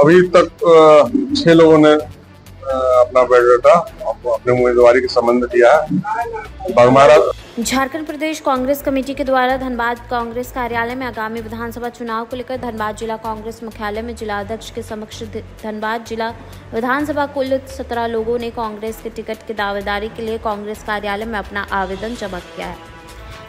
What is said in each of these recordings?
अभी तक छह लोगों ने अपना बायोडाटा अपने उम्मीदवारी के संबंध दिया है। बगमारा झारखंड प्रदेश कांग्रेस कमेटी के द्वारा धनबाद कांग्रेस कार्यालय में आगामी विधानसभा चुनाव को लेकर धनबाद जिला कांग्रेस मुख्यालय में जिला अध्यक्ष के समक्ष धनबाद जिला विधानसभा कुल सत्रह लोगों ने कांग्रेस के टिकट की दावेदारी के लिए कांग्रेस कार्यालय में अपना आवेदन जमा किया है।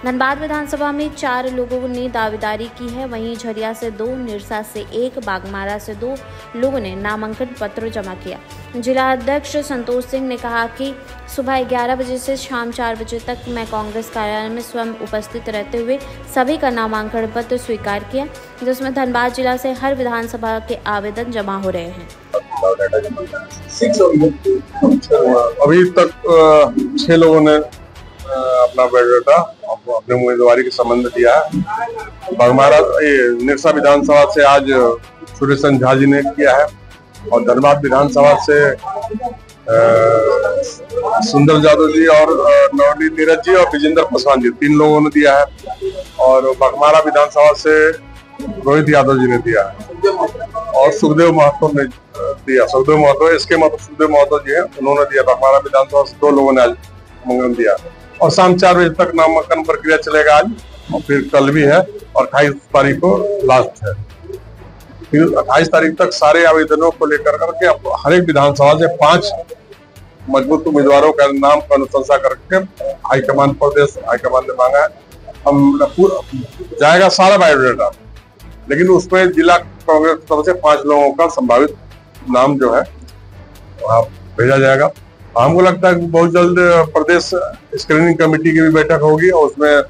धनबाद विधानसभा में चार लोगों ने दावेदारी की है। वहीं झरिया से दो, निरसा से एक, बागमारा से दो लोगों ने नामांकन पत्र जमा किया। जिला अध्यक्ष संतोष सिंह ने कहा कि सुबह 11 बजे से शाम 4 बजे तक मैं कांग्रेस कार्यालय में स्वयं उपस्थित रहते हुए सभी का नामांकन पत्र स्वीकार किया, जिसमें धनबाद जिला से हर विधानसभा के आवेदन जमा हो रहे हैं। अभी तक छह लोगों ने अपना बायोडाटा अपने उम्मीदवारी के संबंध दिया है। निरसा विधानसभा से आज सुरेशन झा जी ने किया है और धनबाद विधानसभा से सुंदर यादव जी और नवनीत नीरज जी और विजेंद्र पासवान जी, तीन लोगों ने दिया है और बघमारा विधानसभा से रोहित यादव जी ने दिया है। और सुखदेव महतो ने दिया। सुखदेव महतो इसके मतलब सुखदेव महतो जी है, उन्होंने दिया। बघमारा विधानसभा से दो लोगों ने आज मंगन दिया। और शाम चार बजे तक नामांकन प्रक्रिया चलेगा आज, और फिर कल भी है, और अट्ठाईस तारीख को लास्ट है। फिर अट्ठाईस तारीख तक सारे आवेदनों को लेकर करके हर एक विधानसभा से पाँच मज़बूत उम्मीदवारों का नाम का अनुशंसा करके हाईकमान प्रदेश, हाईकमान ने मांगा है। हम जाएगा सारा बायोडाटा, लेकिन उसमें जिला कांग्रेस तरफ़ से पाँच लोगों का संभावित नाम जो है, वहाँ भेजा जाएगा। हमको लगता है बहुत जल्द प्रदेश स्क्रीनिंग कमेटी की भी बैठक होगी और उसमें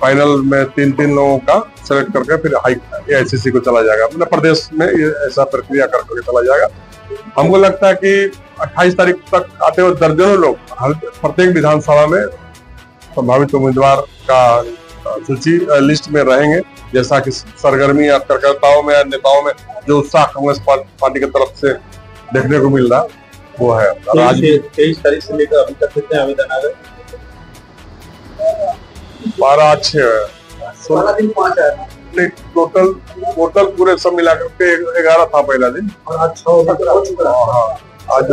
फाइनल में तीन तीन लोगों का सेलेक्ट करके फिर हाई एआईसीसी को चला जाएगा। मतलब प्रदेश में ऐसा प्रक्रिया कर करके चला जाएगा। हमको लगता है कि 28 तारीख तक आते हुए दर्जनों लोग प्रत्येक विधानसभा में संभावित उम्मीदवार का सूची लिस्ट में रहेंगे। जैसा कि सरगर्मी या कार्यकर्ताओं में या नेताओं में जो उत्साह कांग्रेस पार्टी की तरफ़ से देखने को मिल रहा वो है। और आज तेईस तारीख से लेकर अभी तक कितने आवेदन आ गए? बारह छह सोलह दिन पाँच आए। टोटल टोटल पूरे सब मिला करके ग्यारह था पहला दिन। आज सत्रह हो है आज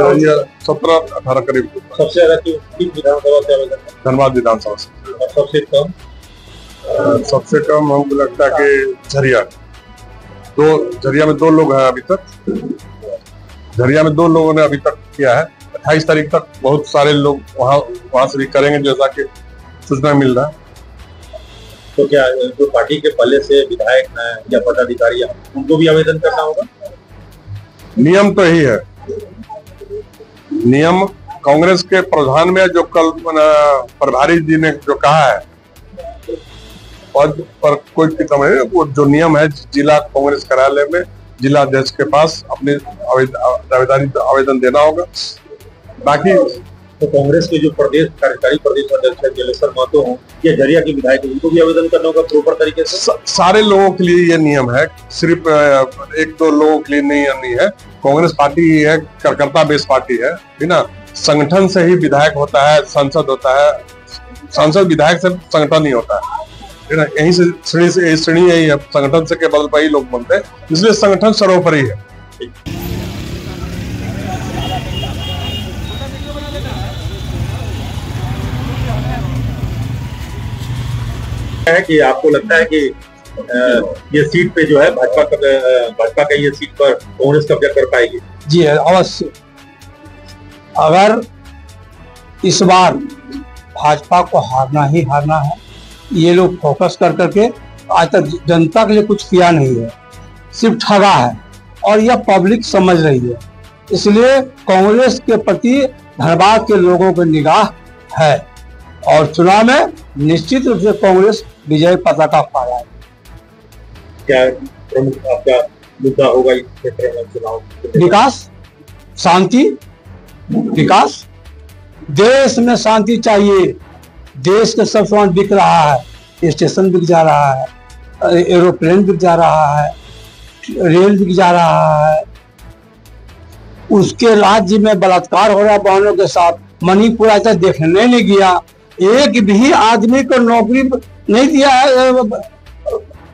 सत्रह अठारह करीब। सबसे ज़्यादा किस किस विधानसभा से आवेदन धनबाद विधानसभा से। सबसे कम? सबसे कम हमको लगता है कि झरिया। दो झरिया में दो लोग हैं अभी तक। झरिया में दो लोगों ने अभी तक किया है। अट्ठाईस तारीख तक बहुत सारे लोग वहाँ वहाँ से भी करेंगे जैसा कि सूचना मिल रहा है। तो क्या जो पार्टी के पहले से विधायक हैं या पदाधिकारी हैं उनको भी आवेदन करना होगा? नियम तो यही है। नियम कांग्रेस के प्रधान में जो कल प्रभारी जी ने जो कहा है पद पर कोई वो जो नियम है जिला कांग्रेस कार्यालय में जिला अध्यक्ष के पास अपने आवेद- दावेदारी, आवेदन देना होगा। बाकी तो कांग्रेस के जो प्रदेश कार्यकारी प्रदेश अध्यक्ष जलेश्वर महतो या झरिया के विधायक उनको भी आवेदन करना होगा प्रॉपर तरीके से? सारे लोगों के लिए ये नियम है। सिर्फ़ एक दो लोगों के लिए नहीं नहीं है। कांग्रेस पार्टी ही कार्यकर्ता बेस्ड पार्टी है है ना? संगठन से ही विधायक होता है, सांसद होता है। सांसद विधायक से संगठन ही होता है। है यहीं से श्रेणी से यही श्रेणी यही है संगठन से के बल पर ही लोग बनते हैं इसलिए संगठन सर्वोपरि है है कि आपको लगता है कि ये सीट पे जो है भाजपा का भाजपा का ये सीट पर कांग्रेस कब्जा कर पाएगी? जी है अवश्य। अगर इस बार भाजपा को हारना ही हारना है ये लोग फोकस कर करके आज तक जनता के लिए कुछ किया नहीं है। सिर्फ़ ठगा है और यह पब्लिक समझ रही है। इसलिए कांग्रेस के प्रति धनबाद के लोगों की निगाह है और चुनाव में निश्चित रूप से कांग्रेस विजय पताका फहराए क्या प्रमुख आपका मुद्दा होगा इस क्षेत्र में चुनाव विकास शांति विकास। देश में शांति चाहिए। देश का सब सामान बिक रहा है, स्टेशन बिक जा रहा है, एरोप्लेन बिक जा रहा है, रेल बिक जा रहा है। उसके राज्य में बलात्कार हो रहा है बहनों के साथ। मणिपुर आज तक देखने नहीं गया। एक भी आदमी को नौकरी नहीं दिया है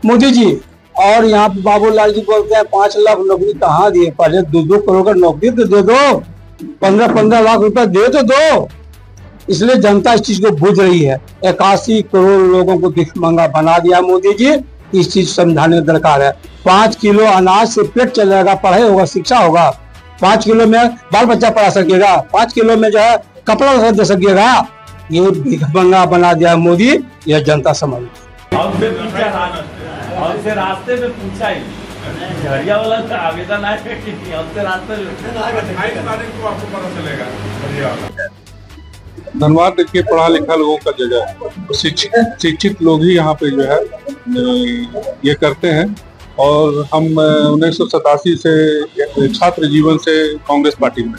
मोदी जी। और यहाँ पे बाबूलाल जी बोलते हैं, पाँच लाख नौकरी कहाँ दिए पहले दो दो करोड़ का नौकरी तो दे दो। पंद्रह पंद्रह लाख रुपए दे तो दो। इसलिए जनता इस चीज़ को बुझ रही है। इक्यासी करोड़ लोगों को भिखमंगा बना दिया मोदी जी। इस चीज़ समझाने दरकार है। पाँच किलो अनाज से पेट चलेगा पढ़ाई होगा शिक्षा होगा। पाँच किलो में बाल बच्चा पढ़ा सकेगा। पाँच किलो में जो है कपड़ा दे सकेगा। ये भिखमंगा बना दिया मोदी। यह जनता समझ हमसे रास्ते में पूछा ही झरिया वाला का आवेदन आया कि नहीं? हमसे रास्ते में धनबाद देखिए पढ़ा लिखा लोगों का जगह है। शिक्षित शिक्षित लोग ही यहाँ पे जो है ये करते हैं। और हम उन्नीस सौ सतासी से छात्र जीवन से कांग्रेस पार्टी में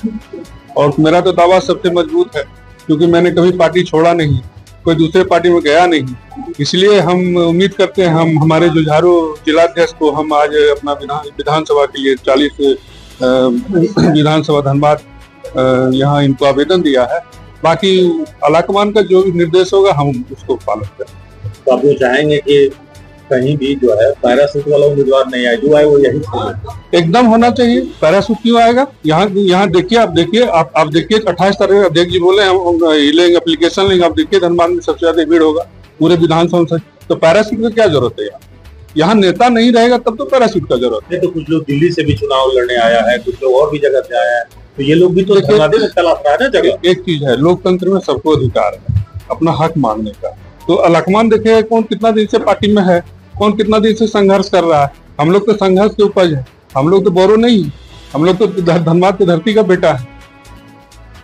और मेरा तो दावा सबसे मज़बूत है, क्योंकि मैंने कभी पार्टी छोड़ा नहीं, कोई दूसरे पार्टी में गया नहीं। इसलिए हम उम्मीद करते हैं, हम, हमारे जुझारू जिलाध्यक्ष को हम आज अपना विधान विधानसभा के लिए चालीस विधानसभा धनबाद यहाँ इनको आवेदन दिया है। बाकी अलाकमान का जो भी निर्देश होगा हम उसको पालन करें तो आप वो चाहेंगे कि कहीं भी जो है पैरासूट वाला उम्मीदवार नहीं आए जो आए वो यही एकदम होना चाहिए। पैरासूट क्यों आएगा? यहाँ यहाँ देखिए आप देखिए आप आप देखिए अट्ठाईस तारीख अध्यक्ष जी बोले हम लेंगे एप्लीकेशन लेंगे आप देखिए धनबाद में सबसे ज़्यादा भीड़ होगा पूरे विधानसभा से तो पैरासूट की क्या ज़रूरत है यहाँ? यहाँ नेता नहीं रहेगा तब तो पैरासूट का ज़रूरत है। तो कुछ लोग दिल्ली से भी चुनाव लड़ने आया है कुछ लोग और भी जगह से आया है। तो ये लोग भी तो तलाश रहा है ना जगह। एक चीज़ है लोकतंत्र में सबको अधिकार है अपना हक मांगने का। तो अलकमान देखेगा कौन कितना दिन से पार्टी में है कौन कितना दिन से संघर्ष कर रहा है? हम लोग तो संघर्ष के उपज है हम लोग तो बोरो नहीं। हम लोग तो धनबाद की धरती का बेटा है।